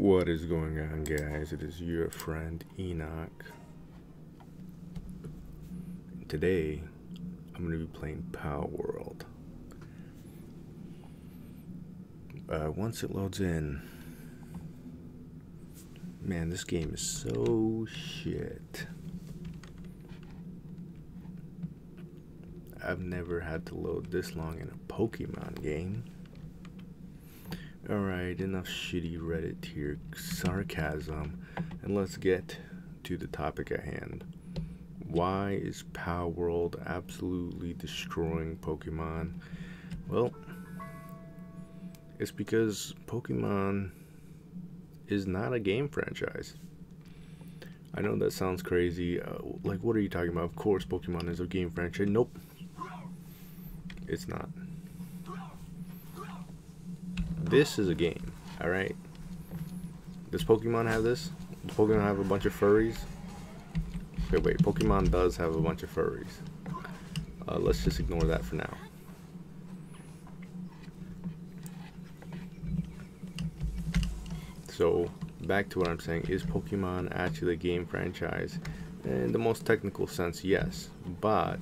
What is going on, guys? It is your friend Enoch. Today, I'm going to be playing Palworld. Uh, once it loads in, man, this game is so shit. I've never had to load this long in a Pokemon game. Alright, enough shitty Reddit tier sarcasm, and let's get to the topic at hand. Why is Palworld absolutely destroying Pokemon? Well, it's because Pokemon is not a game franchise. I know that sounds crazy. Uh, like, what are you talking about? Of course, Pokemon is a game franchise. Nope. It's not. This is a game, alright? Does Pokemon have this? Does Pokemon have a bunch of furries? Okay, wait, Pokemon does have a bunch of furries. Uh, let's just ignore that for now. So, back to what I'm saying, is Pokemon actually a game franchise? In the most technical sense, yes. But,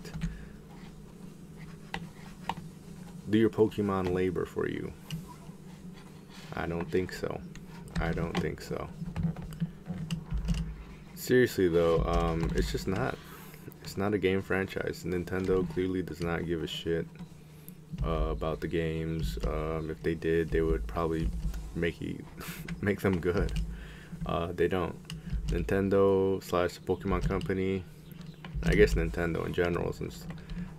do your Pokemon labor for you? I don't think so. I don't think so. Seriously though, um, it's just not. It's not a game franchise. Nintendo clearly does not give a shit uh, about the games. Um, if they did, they would probably make it, make them good. Uh, they don't. Nintendo slash Pokemon Company. I guess Nintendo in general, since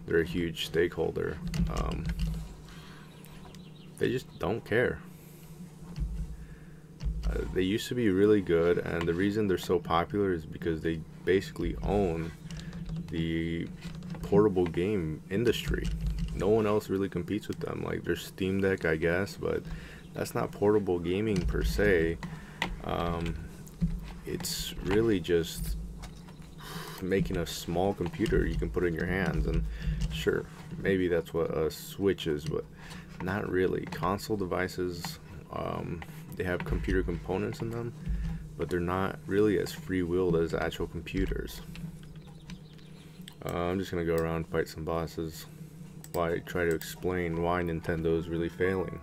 they're a huge stakeholder. Um, they just don't care. They used to be really good, and the reason they're so popular is because they basically own the portable game industry. No one else really competes with them. Like there's Steam Deck, I guess, but that's not portable gaming per se. Um, it's really just making a small computer you can put in your hands, and sure, maybe that's what a Switch is, but not really. Console devices. Um, they have computer components in them, but they're not really as free-willed as actual computers. Uh, I'm just gonna go around fight some bosses while I try to explain why Nintendo is really failing.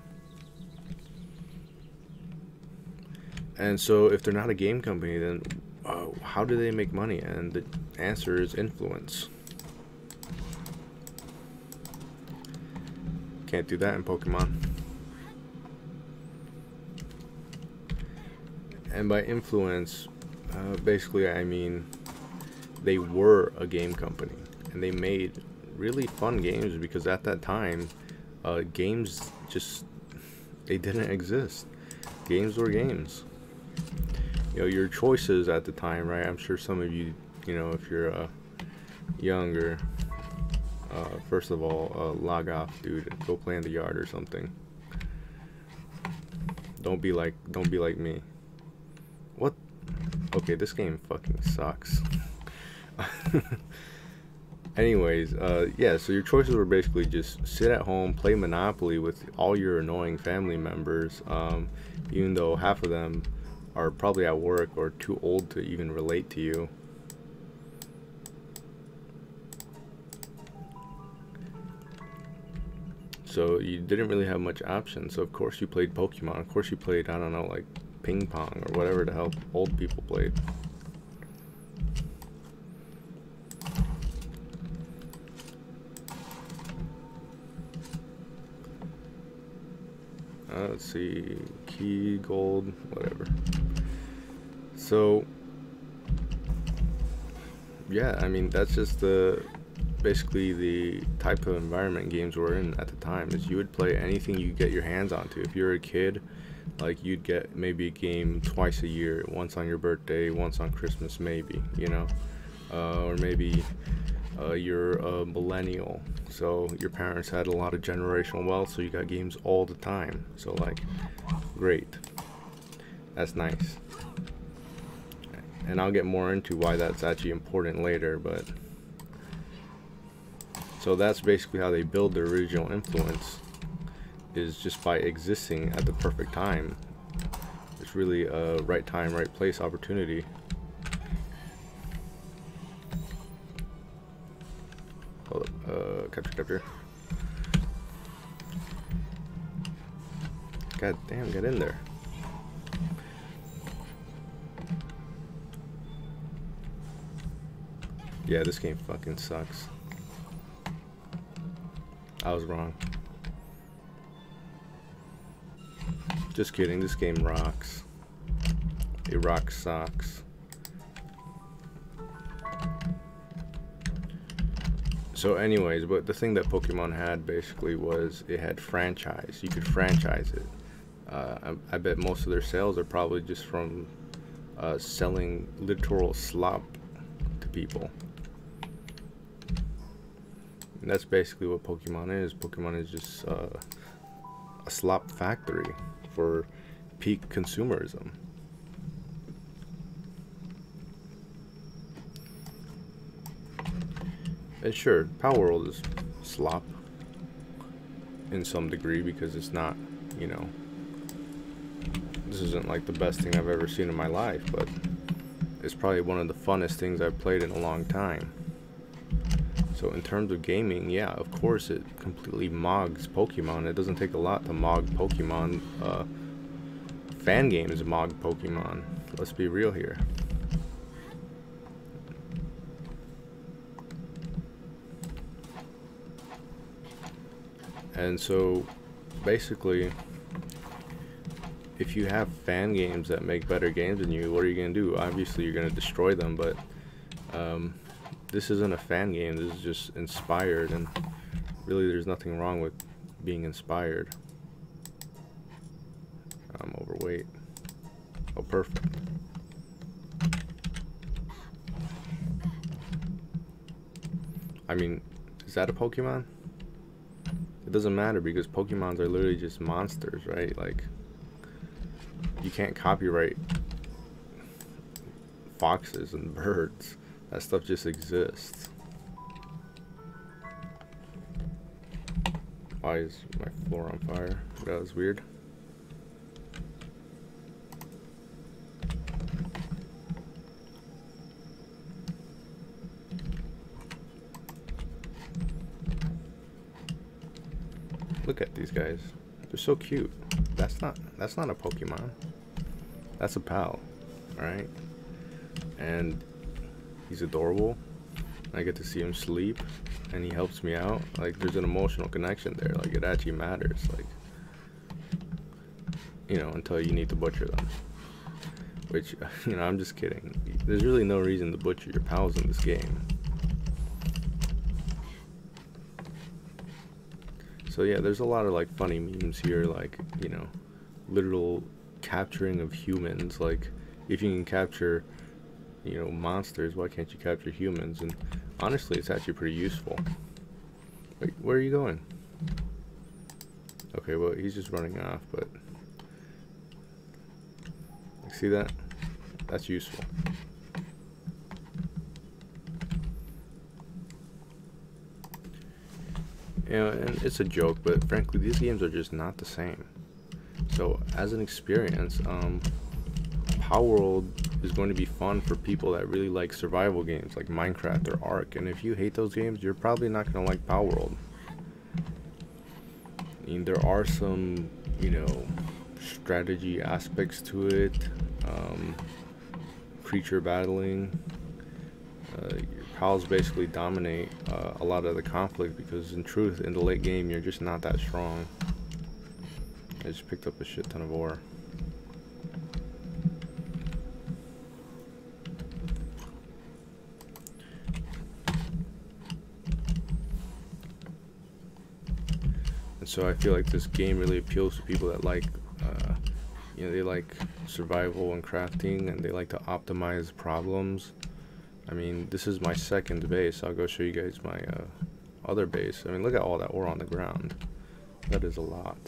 And so, if they're not a game company, then uh, how do they make money? And the answer is influence. Can't do that in Pokemon. And by influence, uh, basically I mean they were a game company and they made really fun games because at that time, uh, games just they didn't exist. Games were games. You know your choices at the time, right? I'm sure some of you, you know, if you're uh, younger, uh, first of all, uh, log off, dude. Go play in the yard or something. Don't be like, don't be like me. Okay, this game fucking sucks. Anyways, uh, yeah, so your choices were basically just sit at home, play Monopoly with all your annoying family members, um, even though half of them are probably at work or too old to even relate to you. So you didn't really have much options. So of course you played Pokemon. Of course you played, I don't know, like ping pong or whatever the hell old people played. Uh, let's see, key, gold, whatever. So, yeah, I mean, that's just the, basically the type of environment games were in at the time, is you would play anything you get your hands onto. If you're a kid, like you'd get maybe a game twice a year once on your birthday once on christmas maybe you know? Uh, or maybe uh, you're a millennial so your parents had a lot of generational wealth so you got games all the time. So like great. That's nice. And I'll get more into why that's actually important later but so that's basically how they build their original influence is just by existing at the perfect time. It's really a right time, right place opportunity. Hold up, uh, capture, capture. God damn, get in there. Yeah, this game fucking sucks. I was wrong. Just kidding, this game rocks. It rocks socks. So anyways, but the thing that Pokemon had basically was it had franchise. You could franchise it. Uh, I, I, bet most of their sales are probably just from uh, selling literal slop to people. And that's basically what Pokemon is. Pokemon is just uh, a slop factory for peak consumerism. And sure, World is slop in some degree because it's not, you know, this isn't like the best thing I've ever seen in my life, but it's probably one of the funnest things I've played in a long time. So in terms of gaming, yeah, of course it completely mogs Pokemon. It doesn't take a lot to mog Pokemon. Uh, fan games mog Pokemon. Let's be real here. And so, basically, if you have fan games that make better games than you, what are you going to do? Obviously, you're going to destroy them, but um, this isn't a fan game. This is just inspired, and really, there's nothing wrong with being inspired. I'm overweight. Oh, perfect. I mean, is that a Pokemon? It doesn't matter because Pokemons are literally just monsters, right? Like, you can't copyright foxes and birds. That stuff just exists. Why is my floor on fire? That was weird. Look at these guys. They're so cute. That's not that's not a Pokemon. That's a pal. Alright? And he's adorable. I get to see him sleep and he helps me out. Like there's an emotional connection there. Like it actually matters. Like you know, until you need to butcher them. Which you know, I'm just kidding. There's really no reason to butcher your pals in this game. So yeah, there's a lot of like funny memes here, like, you know, literal capturing of humans. Like, if you can capture you know, monsters, why can't you capture humans? And honestly, it's actually pretty useful. Wait, where are you going? Okay, well, he's just running off, but... See that? That's useful. You know, and it's a joke, but frankly, these games are just not the same. So, as an experience, um, Palworld is going to be fun for people that really like survival games like Minecraft or Ark. And if you hate those games, you're probably not going to like Palworld. I mean, there are some, you know, strategy aspects to it, um, creature battling. Uh, your pals basically dominate uh, a lot of the conflict because, in truth, in the late game, you're just not that strong. I just picked up a shit ton of ore. So I feel like this game really appeals to people that like, uh, you know, they like survival and crafting, and they like to optimize problems. I mean, this is my second base. I'll go show you guys my uh, other base. I mean, look at all that ore on the ground. That is a lot.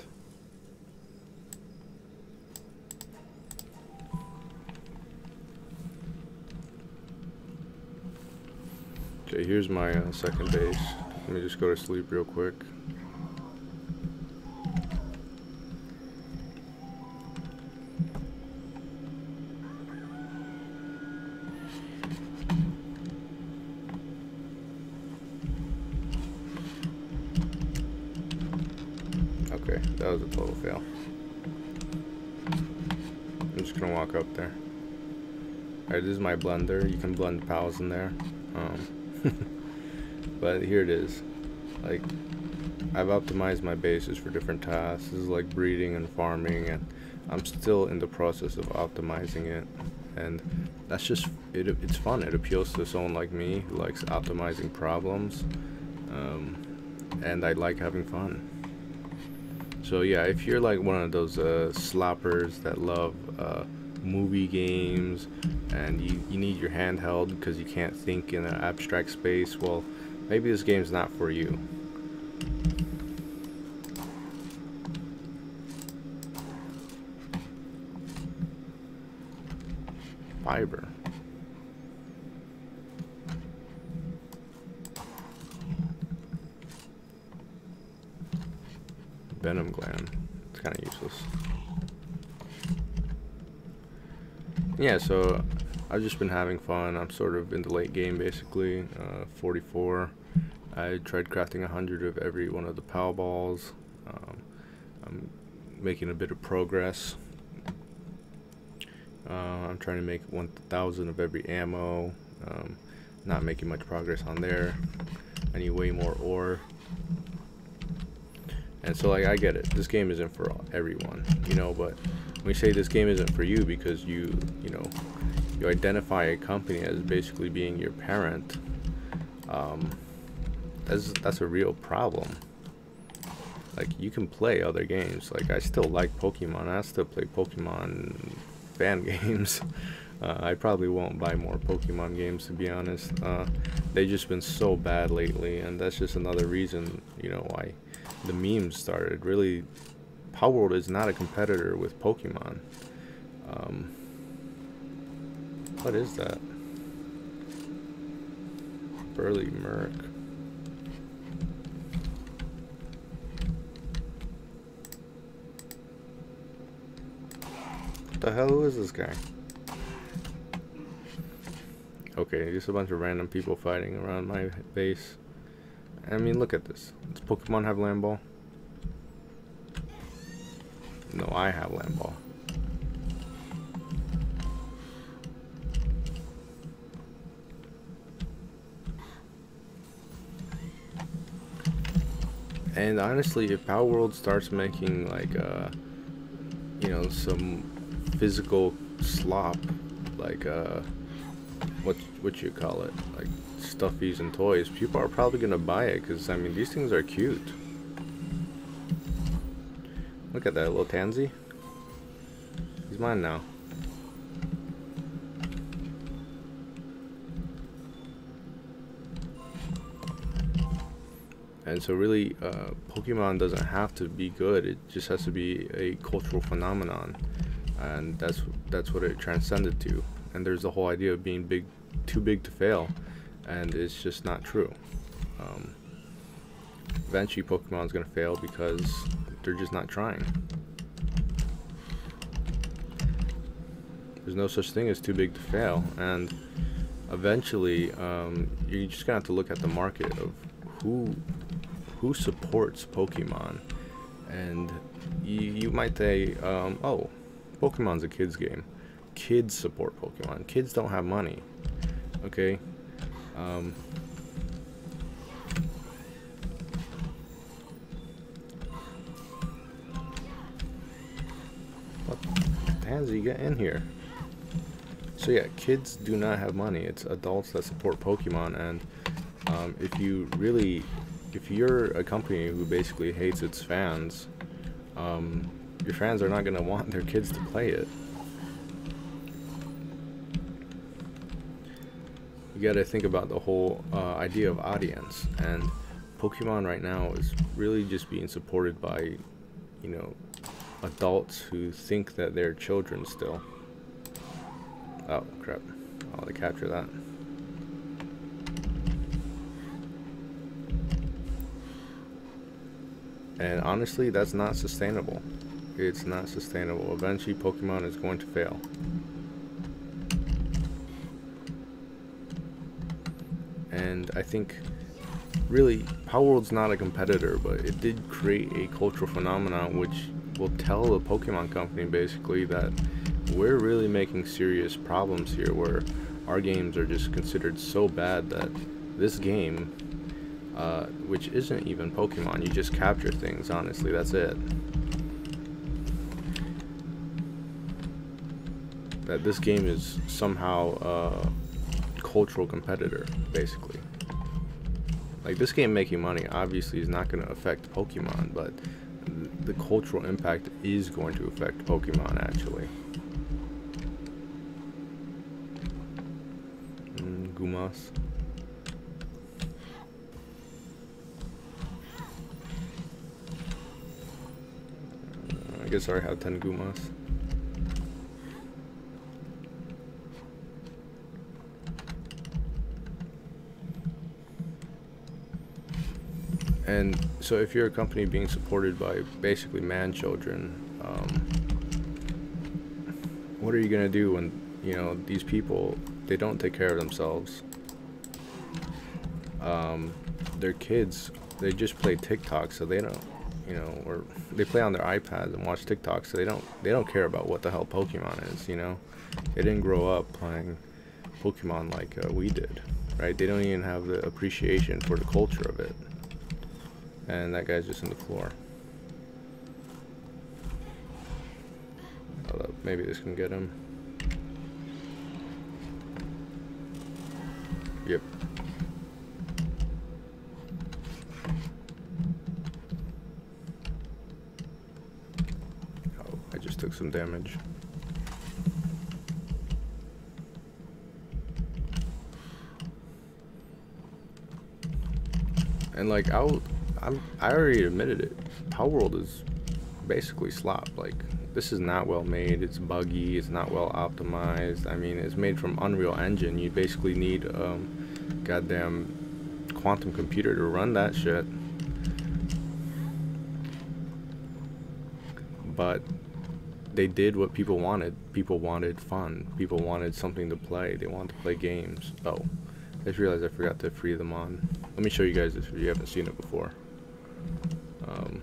Okay, here's my uh, second base. Let me just go to sleep real quick. Alright, this is my blender. You can blend pals in there. Um, but here it is. Like, I've optimized my bases for different tasks. This is like breeding and farming, and I'm still in the process of optimizing it. And that's just, it, it's fun. It appeals to someone like me who likes optimizing problems. Um, and I like having fun. So yeah, if you're like one of those uh, sloppers that love uh, movie games and you, you need your handheld because you can't think in an abstract space, well, maybe this game's not for you. Fiber. venom gland. It's kind of useless. Yeah, so I've just been having fun. I'm sort of in the late game, basically. Uh, 44. I tried crafting 100 of every one of the POW balls. Um, I'm making a bit of progress. Uh, I'm trying to make 1,000 of every ammo. Um, not making much progress on there. I need way more ore. And so like I get it. This game isn't for everyone, you know, but we say this game isn't for you because you, you know, you identify a company as basically being your parent. Um, that's that's a real problem. Like you can play other games. Like I still like Pokemon. I still play Pokemon fan games. Uh, I probably won't buy more Pokemon games to be honest. Uh, they've just been so bad lately, and that's just another reason, you know, why the memes started. Really, Palworld is not a competitor with Pokemon. Um, what is that? Burly Merc. What the hell is this guy? Okay, just a bunch of random people fighting around my base. I mean, look at this. Does Pokemon have Land Ball? No, I have Ball. And honestly, if Palworld starts making like, uh, you know, some physical slop, like, uh, what what you call it, like stuffies and toys, people are probably gonna buy it because I mean these things are cute. Look at that little Tanzee. He's mine now. And so really, uh, Pokemon doesn't have to be good. It just has to be a cultural phenomenon. And that's that's what it transcended to. And there's the whole idea of being big, too big to fail and it's just not true. Um, eventually Pokemon's gonna fail because they're just not trying. There's no such thing as too big to fail, and eventually um, you're just gonna have to look at the market of who who supports Pokemon, and you, you might say, um, oh, Pokemon's a kid's game. Kids support Pokemon. Kids don't have money. Okay, um, what the hell you get in here? So yeah, kids do not have money. It's adults that support Pokemon, and um, if you really, if you're a company who basically hates its fans, um, your fans are not going to want their kids to play it. you got to think about the whole uh, idea of audience and pokemon right now is really just being supported by you know adults who think that they're children still. Oh crap. Oh they capture that. And honestly that's not sustainable. It's not sustainable. Eventually pokemon is going to fail. And I think really, Palworld's not a competitor, but it did create a cultural phenomenon which will tell the Pokemon company basically that we're really making serious problems here where our games are just considered so bad that this game, uh, which isn't even Pokemon, you just capture things, honestly, that's it. That this game is somehow a cultural competitor, basically. Like, this game making money obviously is not going to affect Pokemon, but the cultural impact is going to affect Pokemon, actually. Mm, Gumoss. I guess I already have 10 Gumoss. And so if you're a company being supported by basically man children, um, what are you going to do when, you know, these people they don't take care of themselves. Um, their kids, they just play TikTok, so they don't, you know, or they play on their iPads and watch TikTok, so they don't, they don't care about what the hell Pokemon is, you know. They didn't grow up playing Pokemon like uh, we did, right? They don't even have the appreciation for the culture of it. And that guy's just in the floor. Maybe this can get him. Yep. Oh, I just took some damage. And like I'll, I'm, I already admitted it. Palworld is basically slop. Like this is not well made. It's buggy. It's not well optimized. I mean, it's made from Unreal Engine. You basically need um, goddamn quantum computer to run that shit. But they did what people wanted. People wanted fun. People wanted something to play. They wanted to play games. Oh, I just realized I forgot to free them on. Let me show you guys this if you haven't seen it before. Um,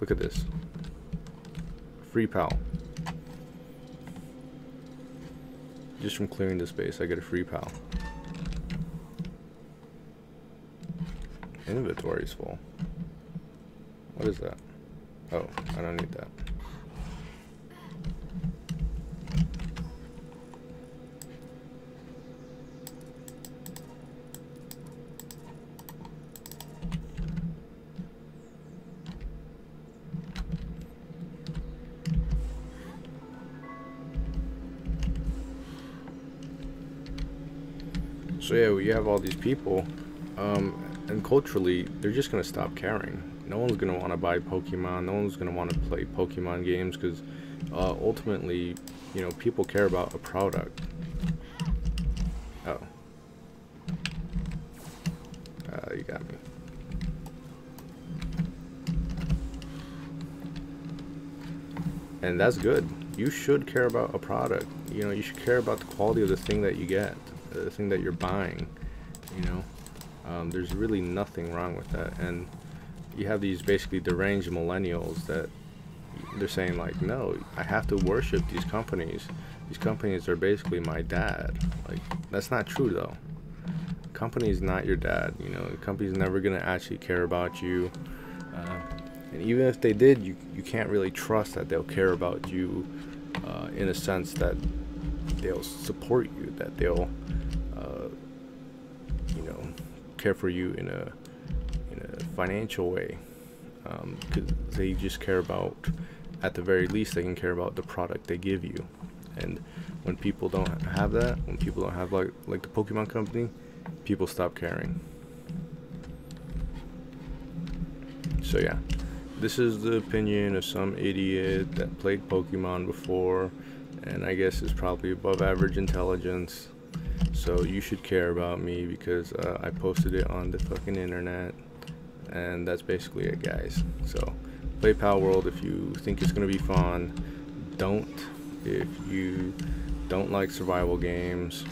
look at this. Free pal. Just from clearing the space, I get a free pal. Inventory is full. What is that? Oh, I don't need that. So yeah, we have all these people, um, and culturally, they're just gonna stop caring. No one's gonna want to buy Pokemon. No one's gonna want to play Pokemon games because uh, ultimately, you know, people care about a product. Oh. Uh, you got me. And that's good. You should care about a product. You know, you should care about the quality of the thing that you get, the thing that you're buying. You know, um, there's really nothing wrong with that. And you have these basically deranged millennials that they're saying like, no, I have to worship these companies. These companies are basically my dad. Like, that's not true though. Company's not your dad. You know, the company's never gonna actually care about you. Uh, and even if they did, you you can't really trust that they'll care about you uh, in a sense that they'll support you, that they'll care for you in a in a financial way um, they just care about at the very least they can care about the product they give you. And when people don't have that when people don't have like like the pokemon company people stop caring. So yeah. This is the opinion of some idiot that played pokemon before and i guess is probably above average intelligence so you should care about me because uh, I posted it on the fucking internet and that's basically it guys. So play Pal World if you think it's gonna be fun. Don't if you don't like survival games.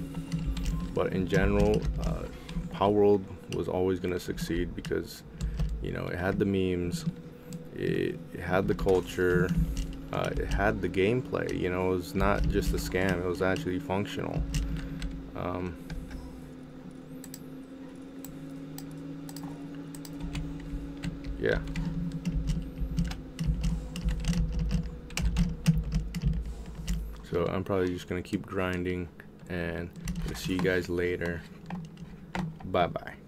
But in general uh, Pal World was always gonna succeed because you know it had the memes it, it had the culture uh, it had the gameplay you know it was not just a scam it was actually functional. Um, yeah. So I'm probably just going to keep grinding and see you guys later. Bye-bye.